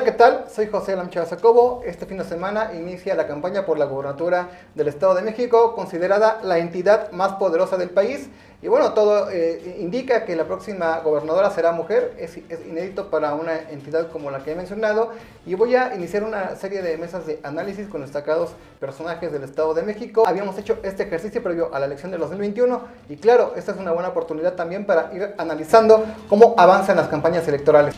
Hola, ¿qué tal? Soy José Lamcha Jacobo. Este fin de semana inicia la campaña por la gobernatura del Estado de México, considerada la entidad más poderosa del país. Y bueno, todo eh, indica que la próxima gobernadora será mujer, es, es, inédito para una entidad como la que he mencionado. Y voy a iniciar una serie de mesas de análisis con destacados personajes del Estado de México. Habíamos hecho este ejercicio previo a la elección de 2021 y claro, esta es una buena oportunidad también para ir analizando cómo avanzan las campañas electorales.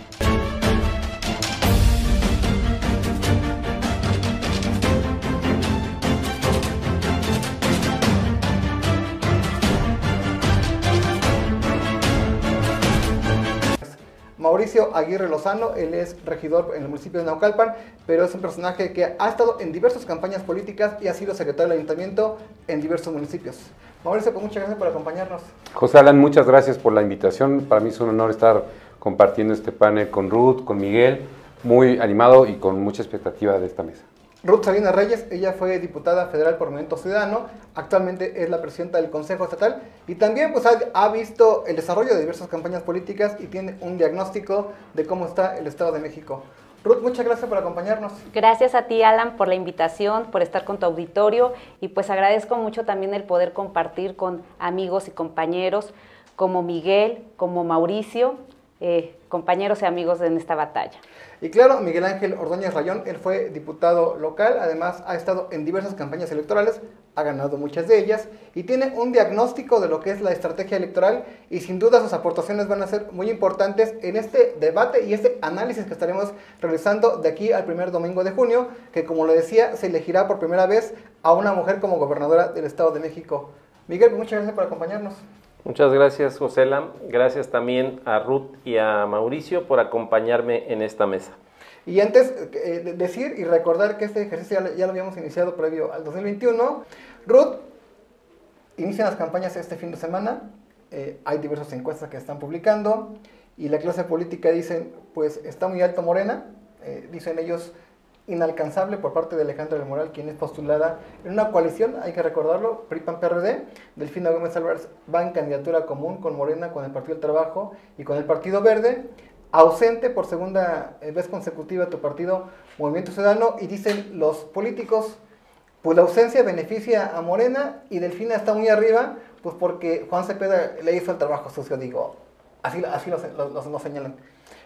Mauricio Aguirre Lozano, él es regidor en el municipio de Naucalpan, pero es un personaje que ha estado en diversas campañas políticas y ha sido secretario del ayuntamiento en diversos municipios. Mauricio, pues muchas gracias por acompañarnos. José Alan, muchas gracias por la invitación. Para mí es un honor estar compartiendo este panel con Ruth, con Miguel, muy animado y con mucha expectativa de esta mesa. Ruth Salinas Reyes, ella fue diputada federal por Movimiento Ciudadano, actualmente es la presidenta del Consejo Estatal y también pues, ha, visto el desarrollo de diversas campañas políticas y tiene un diagnóstico de cómo está el Estado de México. Ruth, muchas gracias por acompañarnos. Gracias a ti, Alan, por la invitación, por estar con tu auditorio y pues agradezco mucho también el poder compartir con amigos y compañeros como Miguel, como Mauricio, eh, compañeros y amigos en esta batalla. Y claro, Miguel Ángel Ordóñez Rayón, él fue diputado local, además ha estado en diversas campañas electorales, ha ganado muchas de ellas y tiene un diagnóstico de lo que es la estrategia electoral y sin duda sus aportaciones van a ser muy importantes en este debate y este análisis que estaremos realizando de aquí al primer domingo de junio, que como lo decía, se elegirá por primera vez a una mujer como gobernadora del Estado de México. Miguel, muchas gracias por acompañarnos. Muchas gracias, Josela. Gracias también a Ruth y a Mauricio por acompañarme en esta mesa. Y antes, eh, decir y recordar que este ejercicio ya, lo habíamos iniciado previo al 2021. Ruth, inician las campañas este fin de semana. Eh, hay diversas encuestas que están publicando. Y la clase política dicen, pues está muy alto Morena. Eh, dicen ellos, inalcanzable por parte de Alejandra del Moral, quien es postulada en una coalición, hay que recordarlo, PRI-PAN-PRD, Delfina Gómez Álvarez va en candidatura común con Morena, con el Partido del Trabajo y con el Partido Verde, ausente por segunda vez consecutiva tu partido Movimiento Ciudadano y dicen los políticos, pues la ausencia beneficia a Morena y Delfina está muy arriba, pues porque Juan Cepeda le hizo el trabajo sucio, digo, así, así lo, lo, lo señalan.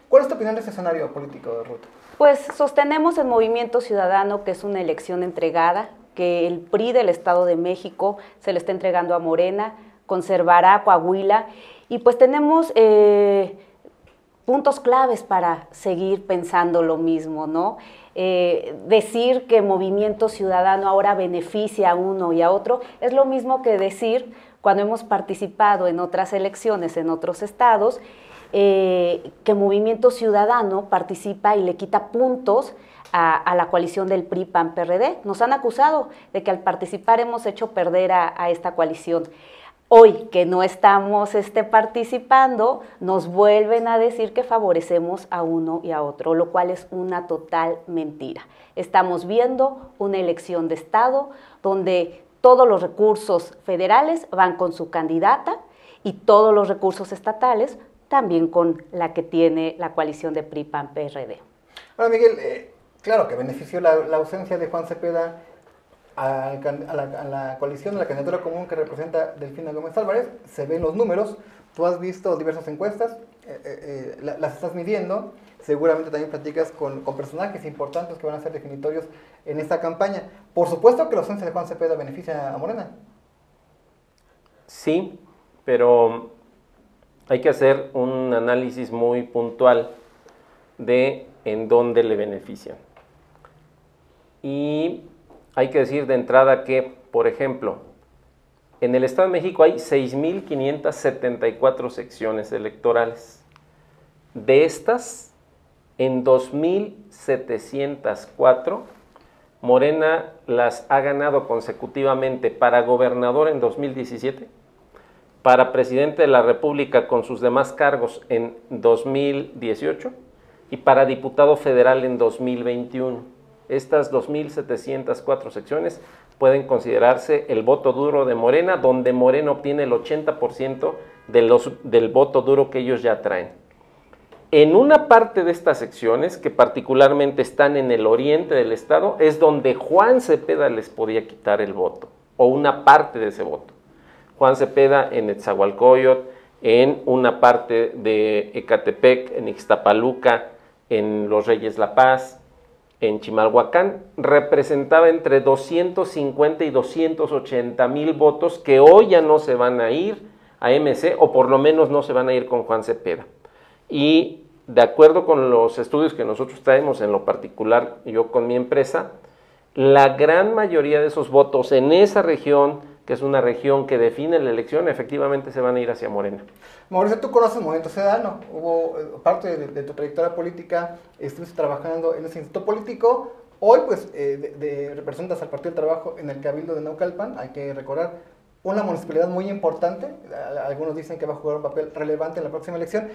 ¿Cuál es tu opinión de este escenario político, Ruth? Pues sostenemos el Movimiento Ciudadano, que es una elección entregada, que el PRI del Estado de México se le está entregando a Morena, conservará Coahuila, y pues tenemos eh, puntos claves para seguir pensando lo mismo, ¿no? Eh, decir que Movimiento Ciudadano ahora beneficia a uno y a otro es lo mismo que decir cuando hemos participado en otras elecciones en otros estados eh, que Movimiento Ciudadano participa y le quita puntos a, la coalición del PRI-PAN-PRD. Nos han acusado de que al participar hemos hecho perder a, a esta coalición. Hoy que no estamos este, participando, nos vuelven a decir que favorecemos a uno y a otro, lo cual es una total mentira. Estamos viendo una elección de Estado donde todos los recursos federales van con su candidata y todos los recursos estatales también con la que tiene la coalición de PRI-PAN-PRD. Ahora, Miguel, eh, claro que benefició la, la, ausencia de Juan Cepeda a, a, la, a, la, coalición, a la candidatura común que representa Delfina Gómez Álvarez, se ven los números, tú has visto diversas encuestas, eh, eh, la, las estás midiendo, seguramente también platicas con, con, personajes importantes que van a ser definitorios en esta campaña. Por supuesto que la ausencia de Juan Cepeda beneficia a Morena. Sí, pero hay que hacer un análisis muy puntual de en dónde le benefician. Y hay que decir de entrada que, por ejemplo, en el Estado de México hay 6.574 secciones electorales. De estas, en 2.704, Morena las ha ganado consecutivamente para gobernador en 2017, para presidente de la República con sus demás cargos en 2018 y para diputado federal en 2021. Estas 2.704 secciones pueden considerarse el voto duro de Morena, donde Morena obtiene el 80% de los, del voto duro que ellos ya traen. En una parte de estas secciones, que particularmente están en el oriente del estado, es donde Juan Cepeda les podía quitar el voto, o una parte de ese voto. Juan Cepeda en Etzahualcoyot, en una parte de Ecatepec, en Ixtapaluca, en Los Reyes La Paz, en Chimalhuacán, representaba entre 250 y 280 mil votos que hoy ya no se van a ir a MC, o por lo menos no se van a ir con Juan Cepeda. Y de acuerdo con los estudios que nosotros traemos, en lo particular yo con mi empresa, la gran mayoría de esos votos en esa región, que es una región que define la elección, efectivamente se van a ir hacia Morena. Mauricio, tú conoces Movimiento Ciudadano, hubo eh, parte de, tu trayectoria política, estuviste trabajando en ese instituto político, hoy pues eh, de, representas al Partido del Trabajo en el Cabildo de Naucalpan, hay que recordar una municipalidad muy importante, algunos dicen que va a jugar un papel relevante en la próxima elección.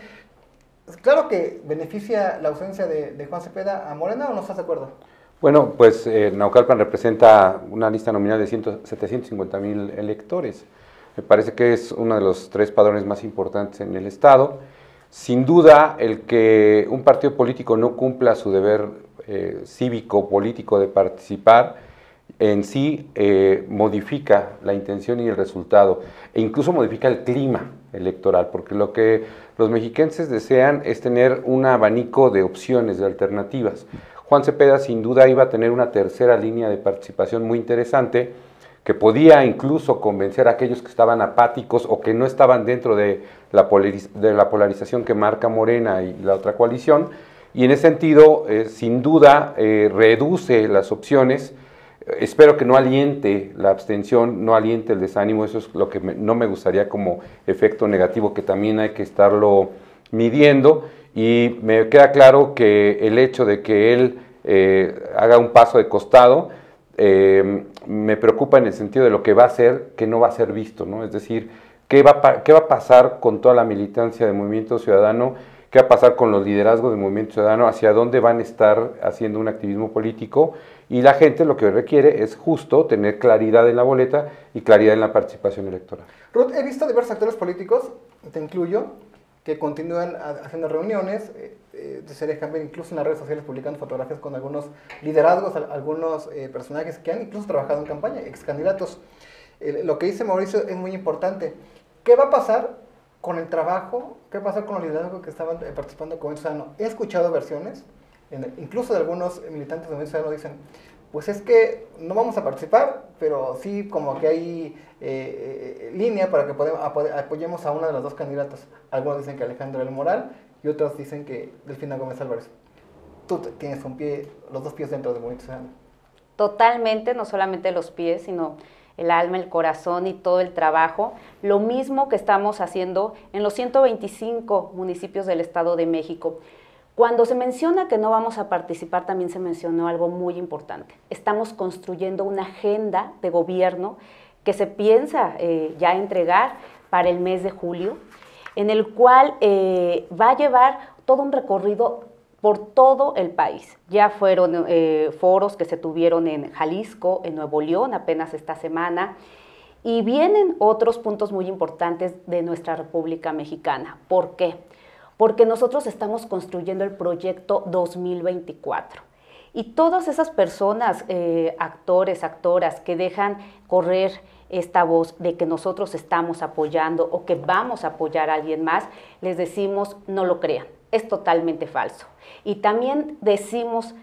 Claro que beneficia la ausencia de, Juan Cepeda a Morena o no estás de acuerdo? Bueno, pues eh, Naucalpan representa una lista nominal de 750 mil electores. Me parece que es uno de los tres padrones más importantes en el Estado. Sin duda, el que un partido político no cumpla su deber eh, cívico, político de participar, en sí eh, modifica la intención y el resultado, e incluso modifica el clima electoral, porque lo que los mexiquenses desean es tener un abanico de opciones, de alternativas. Juan Cepeda sin duda iba a tener una tercera línea de participación muy interesante, que podía incluso convencer a aquellos que estaban apáticos o que no estaban dentro de la, polarización que marca Morena y la otra coalición, y en ese sentido, eh, sin duda, eh, reduce las opciones. Espero que no aliente la abstención, no aliente el desánimo, eso es lo que no me gustaría como efecto negativo que también hay que estarlo midiendo y me queda claro que el hecho de que él eh, haga un paso de costado eh, me preocupa en el sentido de lo que va a hacer, que no va a ser visto, ¿no? Es decir, ¿qué va, ¿qué va a pasar con toda la militancia del movimiento ciudadano? ¿Qué va a pasar con los liderazgos del movimiento ciudadano? ¿Hacia dónde van a estar haciendo un activismo político? Y la gente lo que requiere es justo tener claridad en la boleta y claridad en la participación electoral. Ruth, he visto diversos actores políticos, te incluyo, que continúan haciendo reuniones, eh, eh, se dejan ver incluso en las redes sociales publicando fotografías con algunos liderazgos, algunos eh, personajes que han incluso trabajado en campaña, ex candidatos. lo que dice Mauricio es muy importante. ¿Qué va a pasar con el trabajo? ¿Qué va a pasar con los liderazgos que estaban participando con el? He escuchado versiones incluso de algunos militantes de Movimiento Ciudadano dicen, pues es que no vamos a participar, pero sí como que hay eh, eh, línea para que apoyemos a una de las dos candidatas. Algunos dicen que Alejandro del Moral y otros dicen que Delfina Gómez Álvarez. Tú tienes un pie, los dos pies dentro del Movimiento Ciudadano. Totalmente, no solamente los pies, sino el alma, el corazón y todo el trabajo. Lo mismo que estamos haciendo en los 125 municipios del Estado de México. Cuando se menciona que no vamos a participar, también se mencionó algo muy importante. Estamos construyendo una agenda de gobierno que se piensa eh, ya entregar para el mes de julio, en el cual eh, va a llevar todo un recorrido por todo el país. Ya fueron eh, foros que se tuvieron en Jalisco, en Nuevo León, apenas esta semana, y vienen otros puntos muy importantes de nuestra República Mexicana. ¿Por qué? Porque nosotros estamos construyendo el proyecto 2024. Y todas esas personas, eh, actores, actoras, que dejan correr esta voz de que nosotros estamos apoyando o que vamos a apoyar a alguien más, les decimos no lo crean, es totalmente falso. Y también decimos,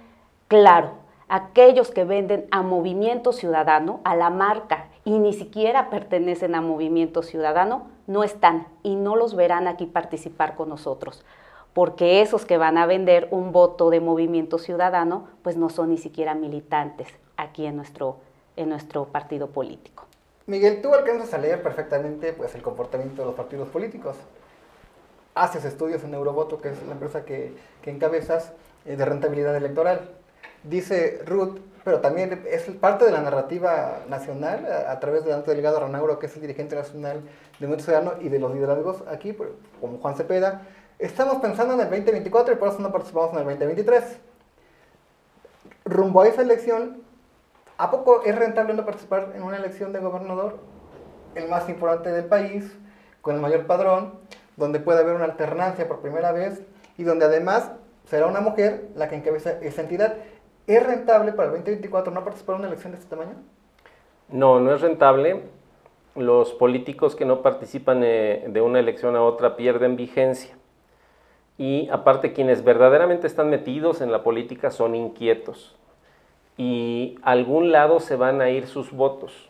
claro, aquellos que venden a Movimiento Ciudadano, a la marca, y ni siquiera pertenecen a Movimiento Ciudadano, no están y no los verán aquí participar con nosotros, porque esos que van a vender un voto de movimiento ciudadano, pues no son ni siquiera militantes aquí en nuestro, en nuestro partido político. Miguel, tú alcanzas a leer perfectamente pues, el comportamiento de los partidos políticos. Haces estudios en Eurovoto, que es la empresa que, que encabezas, eh, de rentabilidad electoral. Dice Ruth pero también es parte de la narrativa nacional a, través del alto delegado Ranauro, que es el dirigente nacional de Movimiento Ciudadano y de los liderazgos aquí, como Juan Cepeda. Estamos pensando en el 2024 y por eso no participamos en el 2023. Rumbo a esa elección, ¿a poco es rentable no participar en una elección de gobernador? El más importante del país, con el mayor padrón, donde puede haber una alternancia por primera vez y donde además será una mujer la que encabeza esa entidad. ¿Es rentable para el 2024 no participar en una elección de este tamaño? No, no es rentable. Los políticos que no participan eh, de una elección a otra pierden vigencia. Y aparte quienes verdaderamente están metidos en la política son inquietos. Y a algún lado se van a ir sus votos.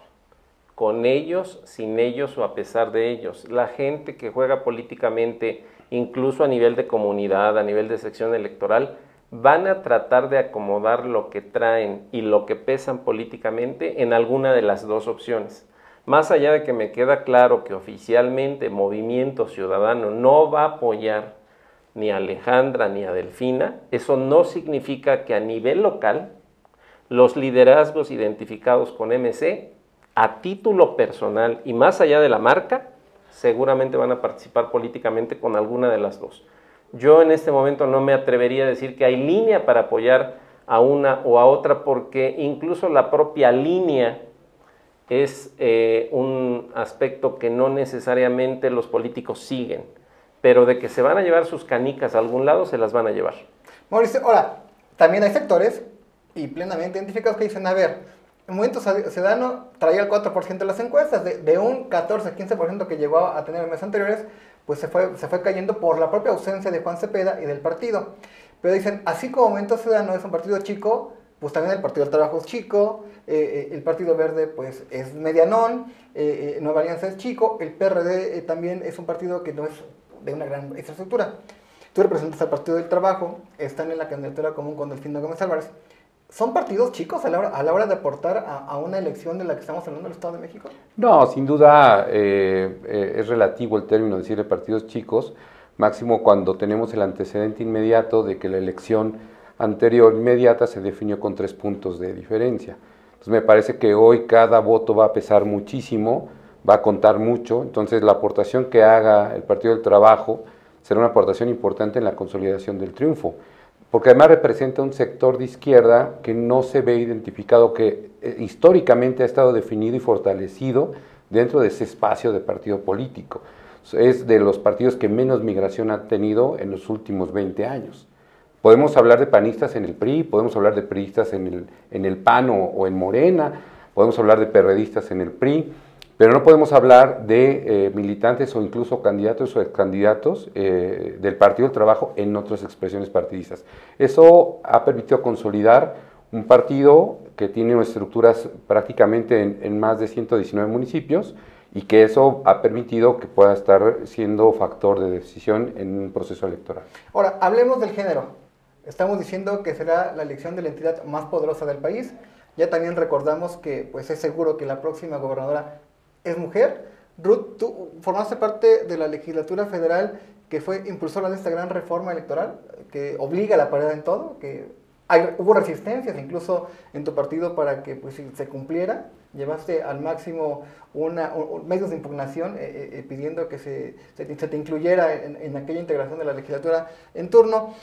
Con ellos, sin ellos o a pesar de ellos. La gente que juega políticamente, incluso a nivel de comunidad, a nivel de sección electoral, van a tratar de acomodar lo que traen y lo que pesan políticamente en alguna de las dos opciones. Más allá de que me queda claro que oficialmente Movimiento Ciudadano no va a apoyar ni a Alejandra ni a Delfina, eso no significa que a nivel local los liderazgos identificados con MC, a título personal y más allá de la marca, seguramente van a participar políticamente con alguna de las dos. Yo en este momento no me atrevería a decir que hay línea para apoyar a una o a otra porque incluso la propia línea es eh, un aspecto que no necesariamente los políticos siguen, pero de que se van a llevar sus canicas a algún lado, se las van a llevar. Mauricio, ahora, también hay sectores y plenamente identificados que dicen, a ver, el Movimiento Ciudadano traía el 4% de las encuestas, de, de un 14-15% que llegó a tener en meses anteriores, pues se fue, se fue cayendo por la propia ausencia de Juan Cepeda y del partido. Pero dicen, así como Movimiento Ciudadano es un partido chico, pues también el Partido del Trabajo es chico, eh, eh, el Partido Verde pues es medianón, eh, Nueva Alianza es chico, el PRD también es un partido que no es de una gran infraestructura. Tú representas al Partido del Trabajo, están en la candidatura común con Delfino Gómez Álvarez. ¿Son partidos chicos a la hora, a la hora de aportar a, una elección de la que estamos hablando en el Estado de México? No, sin duda eh, eh, es relativo el término de decirle partidos chicos, máximo cuando tenemos el antecedente inmediato de que la elección anterior inmediata se definió con tres puntos de diferencia. Entonces me parece que hoy cada voto va a pesar muchísimo, va a contar mucho, entonces la aportación que haga el Partido del Trabajo será una aportación importante en la consolidación del triunfo porque además representa un sector de izquierda que no se ve identificado, que eh, históricamente ha estado definido y fortalecido dentro de ese espacio de partido político. Es de los partidos que menos migración ha tenido en los últimos 20 años. Podemos hablar de panistas en el PRI, podemos hablar de priistas en el, en el PAN o en Morena, podemos hablar de perredistas en el PRI, pero no podemos hablar de eh, militantes o incluso candidatos o excandidatos eh, del Partido del Trabajo en otras expresiones partidistas. Eso ha permitido consolidar un partido que tiene estructuras prácticamente en, más de 119 municipios y que eso ha permitido que pueda estar siendo factor de decisión en un proceso electoral. Ahora, hablemos del género. Estamos diciendo que será la elección de la entidad más poderosa del país. Ya también recordamos que pues es seguro que la próxima gobernadora es mujer. Ruth, tú formaste parte de la legislatura federal que fue impulsora de esta gran reforma electoral que obliga a la paridad en todo, que hubo resistencias incluso en tu partido para que pues, se cumpliera. Llevaste al máximo una, medios de impugnación eh, eh, eh, pidiendo que se, se, te incluyera en, aquella integración de la legislatura en turno.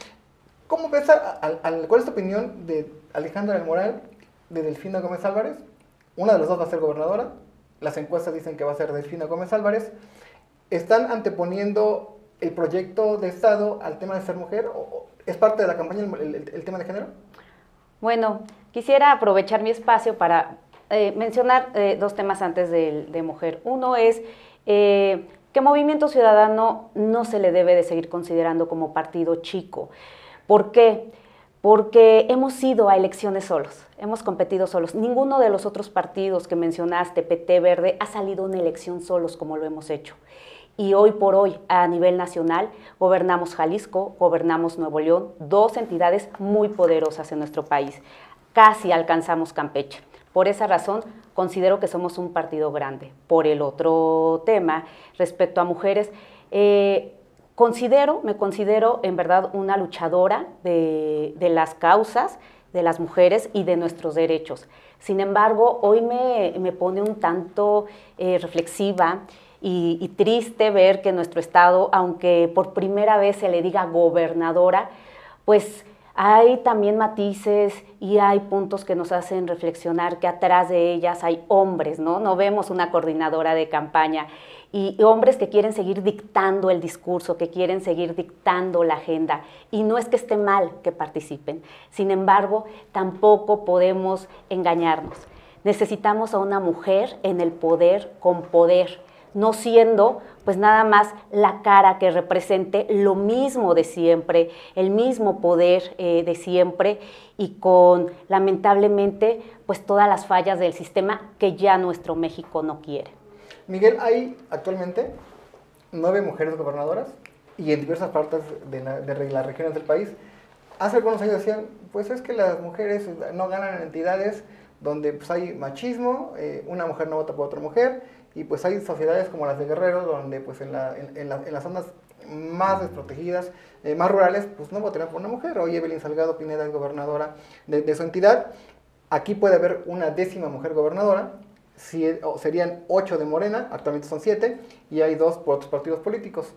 ¿Cómo ves ¿Cuál es tu opinión de Alejandra del Moral, de Delfina Gómez Álvarez? Una de las dos va a ser gobernadora, las encuestas dicen que va a ser Delfina Gómez Álvarez, ¿están anteponiendo el proyecto de Estado al tema de ser mujer? ¿O ¿Es parte de la campaña el, tema de género? Bueno, quisiera aprovechar mi espacio para eh, mencionar eh, dos temas antes de, mujer. Uno es eh, que Movimiento Ciudadano no se le debe de seguir considerando como partido chico. ¿Por qué? Porque hemos ido a elecciones solos, hemos competido solos. Ninguno de los otros partidos que mencionaste, PT Verde, ha salido una elección solos como lo hemos hecho. Y hoy por hoy, a nivel nacional, gobernamos Jalisco, gobernamos Nuevo León, dos entidades muy poderosas en nuestro país. Casi alcanzamos Campeche. Por esa razón, considero que somos un partido grande. Por el otro tema, respecto a mujeres, eh, Considero, me considero en verdad una luchadora de, las causas de las mujeres y de nuestros derechos. Sin embargo, hoy me, pone un tanto eh, reflexiva y, y, triste ver que nuestro Estado, aunque por primera vez se le diga gobernadora, pues hay también matices y hay puntos que nos hacen reflexionar que atrás de ellas hay hombres, ¿no? No vemos una coordinadora de campaña y hombres que quieren seguir dictando el discurso, que quieren seguir dictando la agenda. Y no es que esté mal que participen, sin embargo, tampoco podemos engañarnos. Necesitamos a una mujer en el poder con poder, no siendo pues nada más la cara que represente lo mismo de siempre, el mismo poder eh, de siempre y con lamentablemente pues todas las fallas del sistema que ya nuestro México no quiere. Miguel, hay actualmente nueve mujeres gobernadoras y en diversas partes de, las regiones del país. Hace algunos años decían, pues es que las mujeres no ganan en entidades donde pues, hay machismo, eh, una mujer no vota por otra mujer, y pues hay sociedades como las de Guerrero, donde pues en, las zonas más desprotegidas, eh, más rurales, pues no votarán por una mujer. Hoy Evelyn Salgado Pineda es gobernadora de su entidad. Aquí puede haber una décima mujer gobernadora, serían ocho de Morena, actualmente son siete, y hay dos por otros partidos políticos.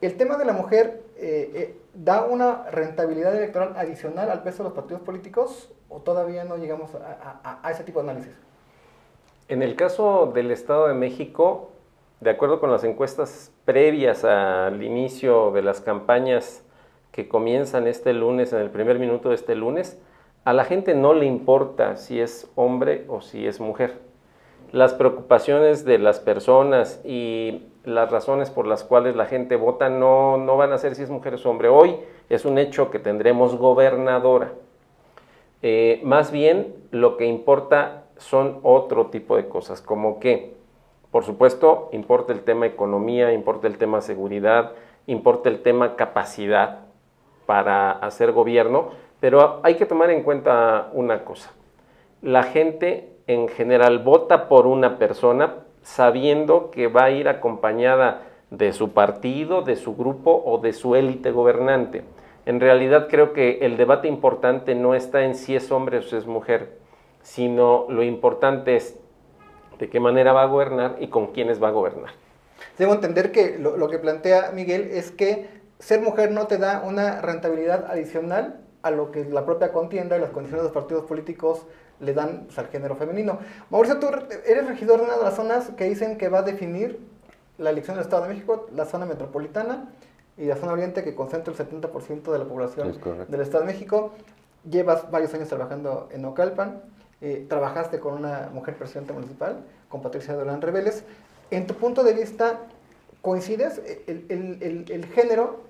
El tema de la mujer eh, eh, da una rentabilidad electoral adicional al peso de los partidos políticos o todavía no llegamos a, ese tipo de análisis? En el caso del Estado de México, de acuerdo con las encuestas previas al inicio de las campañas que comienzan este lunes, en el primer minuto de este lunes, a la gente no le importa si es hombre o si es mujer las preocupaciones de las personas y las razones por las cuales la gente vota no, no van a ser si es mujer o hombre. Hoy es un hecho que tendremos gobernadora. Eh, más bien lo que importa son otro tipo de cosas, como que, por supuesto, importa el tema economía, importa el tema seguridad, importa el tema capacidad para hacer gobierno, pero hay que tomar en cuenta una cosa. La gente en general vota por una persona sabiendo que va a ir acompañada de su partido, de su grupo o de su élite gobernante. En realidad creo que el debate importante no está en si es hombre o si es mujer, sino lo importante es de qué manera va a gobernar y con quiénes va a gobernar. Debo entender que lo, lo que plantea Miguel es que ser mujer no te da una rentabilidad adicional a lo que la propia contienda y las condiciones de los partidos políticos le dan pues, al género femenino. Mauricio, tú eres regidor de una de las zonas que dicen que va a definir la elección del Estado de México, la zona metropolitana y la zona oriente que concentra el 70% de la población del Estado de México. Llevas varios años trabajando en Ocalpan, eh, trabajaste con una mujer presidenta municipal, con Patricia Durán Reveles. En tu punto de vista, ¿coincides? ¿El, género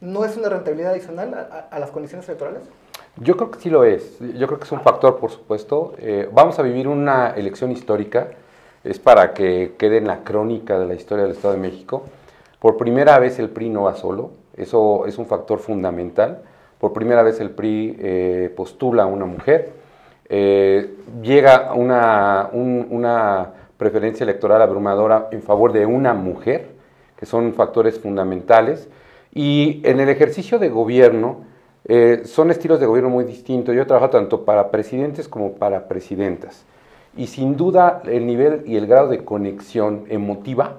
no es una rentabilidad adicional a las condiciones electorales? Yo creo que sí lo es. Yo creo que es un factor, por supuesto. Eh, vamos a vivir una elección histórica. Es para que quede en la crónica de la historia del Estado de México. Por primera vez el PRI no va solo. Eso es un factor fundamental. Por primera vez el PRI eh, postula a una mujer. Eh, llega una, una preferencia electoral abrumadora en favor de una mujer, que son factores fundamentales. Y en el ejercicio de gobierno, eh, son estilos de gobierno muy distintos. Yo trabajo tanto para presidentes como para presidentas. Y sin duda el nivel y el grado de conexión emotiva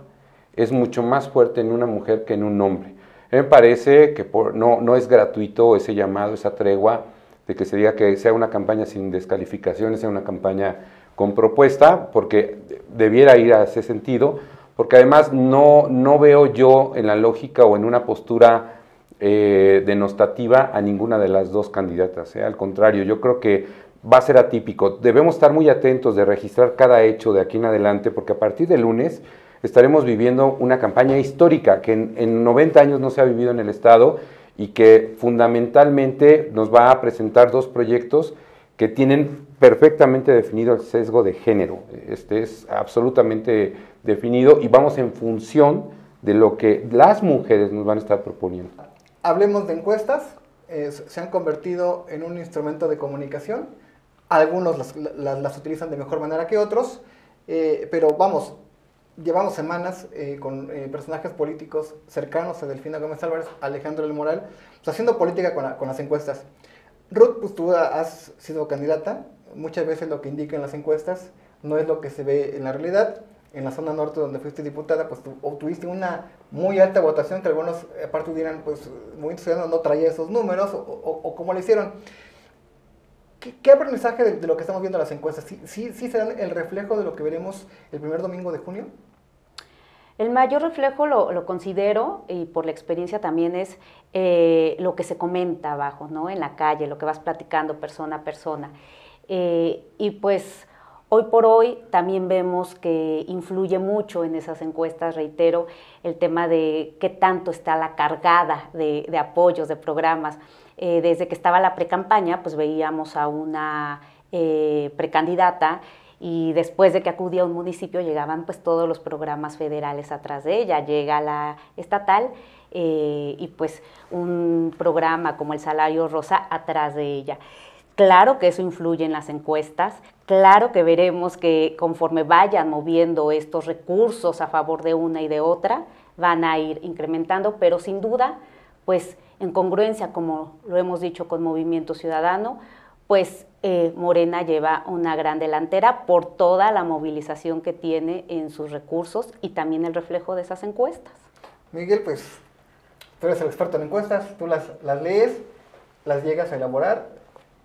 es mucho más fuerte en una mujer que en un hombre. me parece que no, no es gratuito ese llamado, esa tregua de que se diga que sea una campaña sin descalificaciones, sea una campaña con propuesta, porque debiera ir a ese sentido, porque además no, no veo yo en la lógica o en una postura eh, denostativa a ninguna de las dos candidatas. ¿eh? Al contrario, yo creo que va a ser atípico. Debemos estar muy atentos de registrar cada hecho de aquí en adelante, porque a partir de lunes estaremos viviendo una campaña histórica que en, en 90 años no se ha vivido en el Estado y que fundamentalmente nos va a presentar dos proyectos que tienen perfectamente definido el sesgo de género. Este es absolutamente definido y vamos en función de lo que las mujeres nos van a estar proponiendo. Hablemos de encuestas, se han convertido en un instrumento de comunicación, algunos las, utilizan de mejor manera que otros, eh, pero vamos, llevamos semanas eh, con eh, personajes políticos cercanos a Delfina Gómez Álvarez, Alejandro del Moral, pues, haciendo política con, con, las encuestas. Ruth, pues tú has sido candidata, muchas veces lo que indican las encuestas no es lo que se ve en la realidad en la zona norte donde fuiste diputada, pues obtuviste una muy alta votación que algunos aparte dirán, pues muy Ciudadano no traía esos números o, cómo lo hicieron. ¿Qué, aprendizaje de, lo que estamos viendo en las encuestas? ¿Sí, sí, serán el reflejo de lo que veremos el primer domingo de junio? El mayor reflejo lo, considero, y por la experiencia también, es eh, lo que se comenta abajo, ¿no? En la calle, lo que vas platicando persona a persona. Eh, y pues hoy por hoy también vemos que influye mucho en esas encuestas, reitero, el tema de qué tanto está la cargada de, apoyos, de programas. Eh, desde que estaba la precampaña, pues veíamos a una precandidata y después de que acudía a un municipio llegaban pues todos los programas federales atrás de ella, llega la estatal eh, y pues un programa como el salario rosa atrás de ella. Claro que eso influye en las encuestas, claro que veremos que conforme vayan moviendo estos recursos a favor de una y de otra, van a ir incrementando, pero sin duda, pues en congruencia, como lo hemos dicho con Movimiento Ciudadano, pues eh, Morena lleva una gran delantera por toda la movilización que tiene en sus recursos y también el reflejo de esas encuestas. Miguel, pues tú eres el experto en encuestas, tú las, las lees, las llegas a elaborar,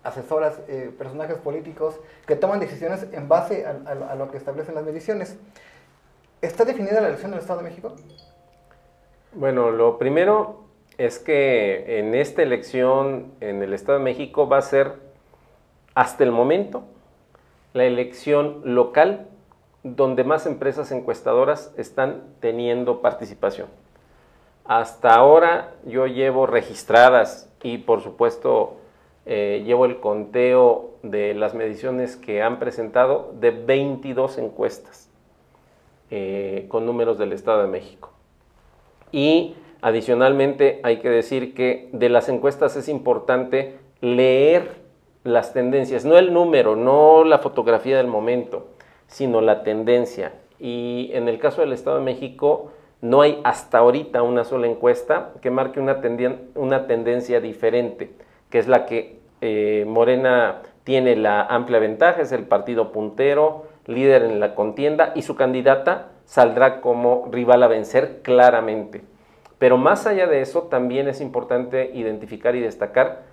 asesoras eh, personajes políticos que toman decisiones en base a, lo que establecen las mediciones. ¿Está definida la elección del Estado de México? Bueno, lo primero es que en esta elección en el Estado de México va a ser hasta el momento, la elección local donde más empresas encuestadoras están teniendo participación. Hasta ahora yo llevo registradas y por supuesto eh, llevo el conteo de las mediciones que han presentado de 22 encuestas eh, con números del Estado de México. Y adicionalmente hay que decir que de las encuestas es importante leer las tendencias, no el número, no la fotografía del momento, sino la tendencia. Y en el caso del Estado de México, no hay hasta ahorita una sola encuesta que marque una, una tendencia diferente, que es la que eh, Morena tiene la amplia ventaja, es el partido puntero, líder en la contienda, y su candidata saldrá como rival a vencer claramente. Pero más allá de eso, también es importante identificar y destacar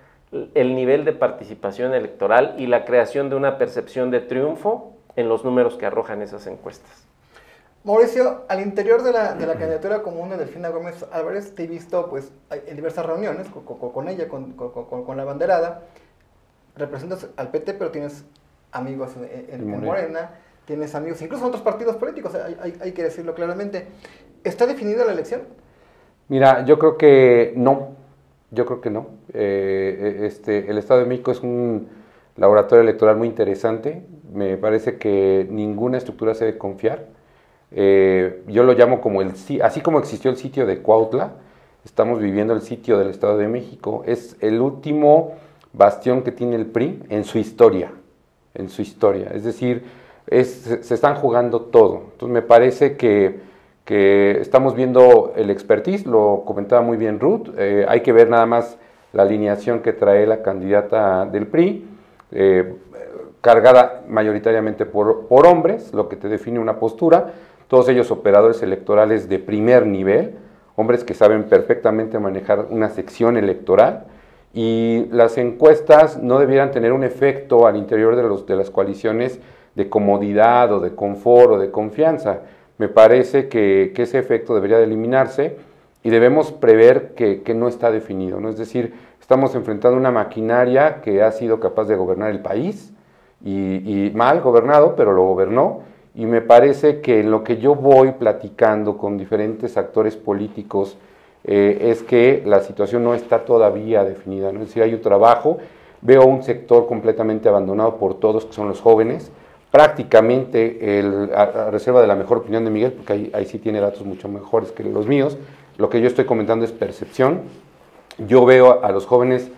el nivel de participación electoral y la creación de una percepción de triunfo en los números que arrojan esas encuestas. Mauricio, al interior de la, de la candidatura común de Delfina Gómez Álvarez, te he visto pues, en diversas reuniones con, ella, con, con, la banderada. Representas al PT, pero tienes amigos en, Morena. tienes amigos incluso en otros partidos políticos, hay, hay que decirlo claramente. ¿Está definida la elección? Mira, yo creo que no. Yo creo que no. Eh, este, el Estado de México es un laboratorio electoral muy interesante. Me parece que ninguna estructura se debe confiar. Eh, yo lo llamo como el así como existió el sitio de Cuautla, estamos viviendo el sitio del Estado de México. Es el último bastión que tiene el PRI en su historia, en su historia. Es decir, se están jugando todo. Entonces me parece que que estamos viendo el expertise, lo comentaba muy bien Ruth, eh, hay que ver nada más la alineación que trae la candidata del PRI, eh, cargada mayoritariamente por, por, hombres, lo que te define una postura, todos ellos operadores electorales de primer nivel, hombres que saben perfectamente manejar una sección electoral, y las encuestas no debieran tener un efecto al interior de, los, de las coaliciones de comodidad o de confort o de confianza me parece que, ese efecto debería de eliminarse y debemos prever que, no está definido. ¿no? Es decir, estamos enfrentando una maquinaria que ha sido capaz de gobernar el país y, mal gobernado, pero lo gobernó. Y me parece que en lo que yo voy platicando con diferentes actores políticos eh, es que la situación no está todavía definida. ¿no? Es decir, hay un trabajo, veo un sector completamente abandonado por todos, que son los jóvenes, prácticamente el, a, reserva de la mejor opinión de Miguel, porque ahí, sí tiene datos mucho mejores que los míos, lo que yo estoy comentando es percepción. Yo veo a los jóvenes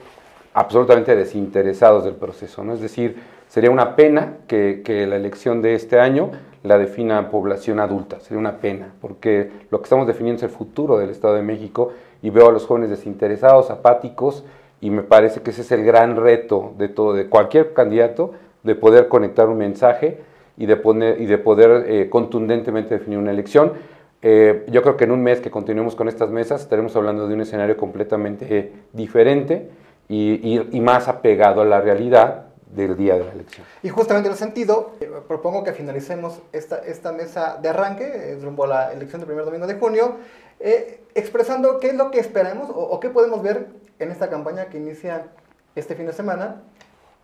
absolutamente desinteresados del proceso, ¿no? Es decir, sería una pena que, la elección de este año la defina población adulta, sería una pena, porque lo que estamos definiendo es el futuro del Estado de México y veo a los jóvenes desinteresados, apáticos, y me parece que ese es el gran reto de todo, de cualquier candidato, de poder conectar un mensaje y de, poner, y de poder eh, contundentemente definir una elección. Eh, yo creo que en un mes que continuemos con estas mesas estaremos hablando de un escenario completamente diferente y, más apegado a la realidad del día de la elección. Y justamente en ese sentido, eh, propongo que finalicemos esta, esta mesa de arranque eh, rumbo a la elección del primer domingo de junio, eh, expresando qué es lo que esperamos o, o, qué podemos ver en esta campaña que inicia este fin de semana.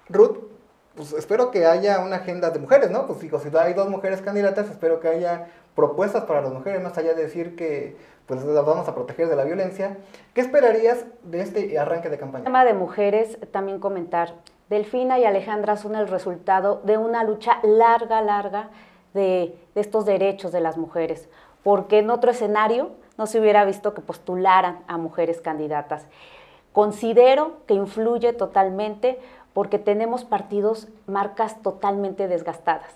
Ruth, pues espero que haya una agenda de mujeres, ¿no? Pues digo, si hay dos mujeres candidatas, espero que haya propuestas para las mujeres, más allá de decir que pues las vamos a proteger de la violencia. ¿Qué esperarías de este arranque de campaña? El tema de mujeres, también comentar, Delfina y Alejandra son el resultado de una lucha larga, larga de, estos derechos de las mujeres, porque en otro escenario no se hubiera visto que postularan a mujeres candidatas. Considero que influye totalmente porque tenemos partidos, marcas totalmente desgastadas.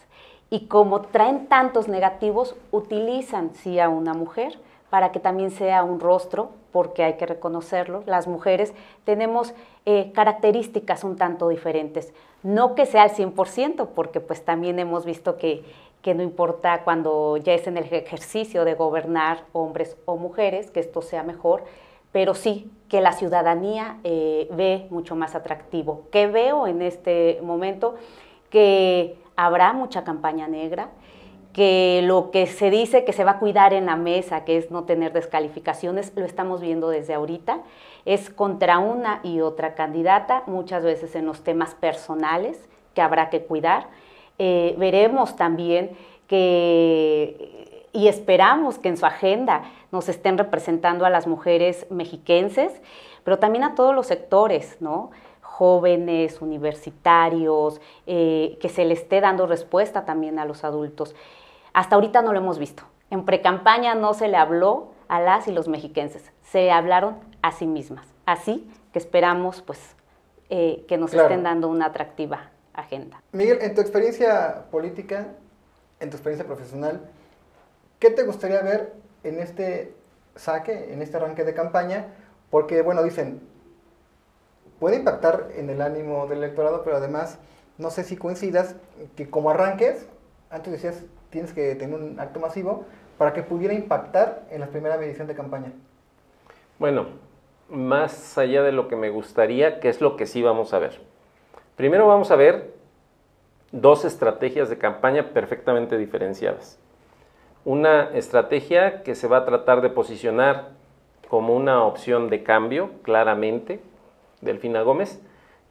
Y como traen tantos negativos, utilizan sí a una mujer para que también sea un rostro, porque hay que reconocerlo, las mujeres tenemos eh, características un tanto diferentes. No que sea al 100%, porque pues también hemos visto que, que no importa cuando ya es en el ejercicio de gobernar hombres o mujeres, que esto sea mejor, pero sí que la ciudadanía eh, ve mucho más atractivo. ¿Qué veo en este momento? Que habrá mucha campaña negra, que lo que se dice que se va a cuidar en la mesa, que es no tener descalificaciones, lo estamos viendo desde ahorita, es contra una y otra candidata, muchas veces en los temas personales que habrá que cuidar. Eh, veremos también que, y esperamos que en su agenda nos estén representando a las mujeres mexiquenses, pero también a todos los sectores, jóvenes, universitarios, eh, que se le esté dando respuesta también a los adultos. Hasta ahorita no lo hemos visto. En precampaña no se le habló a las y los mexiquenses, se hablaron a sí mismas. Así que esperamos pues eh, que nos claro. estén dando una atractiva agenda. Miguel, en tu experiencia política, en tu experiencia profesional, ¿qué te gustaría ver en este saque, en este arranque de campaña? Porque, bueno, dicen, puede impactar en el ánimo del electorado, pero además, no sé si coincidas que como arranques, antes decías, tienes que tener un acto masivo para que pudiera impactar en la primera medición de campaña? Bueno, más allá de lo que me gustaría, ¿qué es lo que sí vamos a ver? Primero vamos a ver dos estrategias de campaña perfectamente diferenciadas. Una estrategia que se va a tratar de posicionar como una opción de cambio, claramente, Delfina Gómez,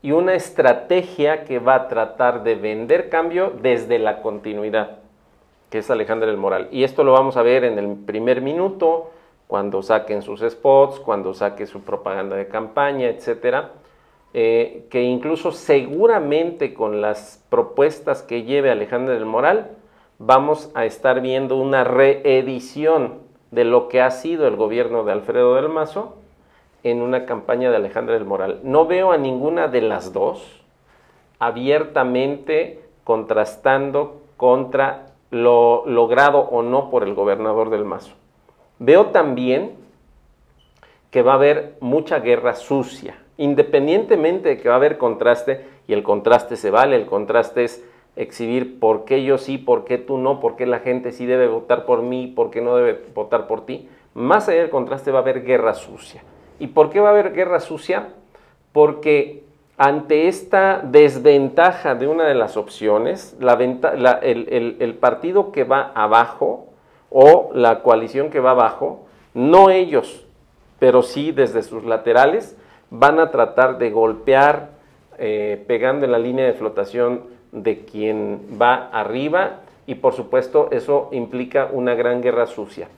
y una estrategia que va a tratar de vender cambio desde la continuidad que es Alejandra del Moral. Y esto lo vamos a ver en el primer minuto, cuando saquen sus spots, cuando saque su propaganda de campaña, etcétera. Eh, que incluso seguramente con las propuestas que lleve Alejandra del Moral, vamos a estar viendo una reedición de lo que ha sido el gobierno de Alfredo del Mazo en una campaña de Alejandra del Moral. No veo a ninguna de las dos abiertamente contrastando contra lo logrado o no por el gobernador del Mazo. Veo también que va a haber mucha guerra sucia, independientemente de que va a haber contraste, y el contraste se vale, el contraste es exhibir por qué yo sí, por qué tú no, por qué la gente sí debe votar por mí, por qué no debe votar por ti. Más allá del contraste va a haber guerra sucia. ¿Y por qué va a haber guerra sucia? Porque ante esta desventaja de una de las opciones, el, partido que va abajo o la coalición que va abajo, no ellos, pero sí desde sus laterales, van a tratar de golpear eh, pegando en la línea de flotación de quien va arriba y por supuesto eso implica una gran guerra sucia.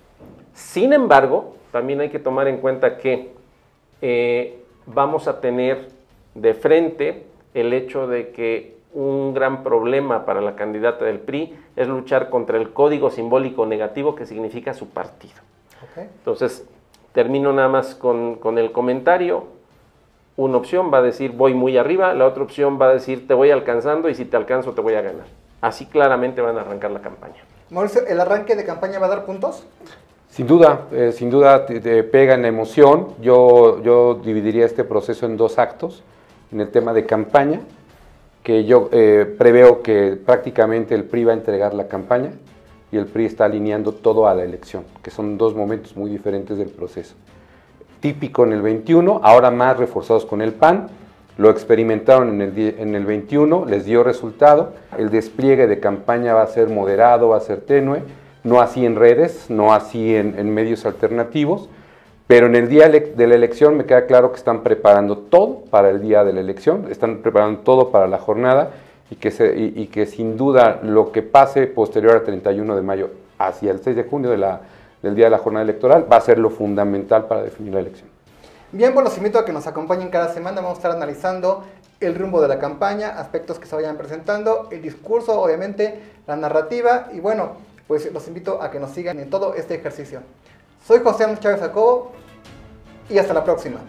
Sin embargo, también hay que tomar en cuenta que eh, vamos a tener de frente el hecho de que un gran problema para la candidata del PRI es luchar contra el código simbólico negativo que significa su partido. Okay. Entonces, termino nada más con, con, el comentario. Una opción va a decir voy muy arriba, la otra opción va a decir te voy alcanzando y si te alcanzo te voy a ganar. Así claramente van a arrancar la campaña. Mauricio, ¿el arranque de campaña va a dar puntos? Sin duda, eh, sin duda te, te, pega en emoción. Yo, yo dividiría este proceso en dos actos en el tema de campaña, que yo eh, preveo que prácticamente el PRI va a entregar la campaña y el PRI está alineando todo a la elección, que son dos momentos muy diferentes del proceso. Típico en el 21, ahora más reforzados con el PAN, lo experimentaron en el, en el 21, les dio resultado. El despliegue de campaña va a ser moderado, va a ser tenue, no así en redes, no así en medios alternativos, pero en el día de la elección me queda claro que están preparando todo para el día de la elección, están preparando todo para la jornada y que, sin duda lo que pase posterior al 31 de mayo hacia el 6 de junio del día de la jornada electoral va a ser lo fundamental para definir la elección. Bien, pues los invito a que nos acompañen cada semana. Vamos a estar analizando el rumbo de la campaña, aspectos que se vayan presentando, el discurso, obviamente, la narrativa. Y bueno, pues los invito a que nos sigan en todo este ejercicio. Soy José Chávez Jacobo y hasta la próxima.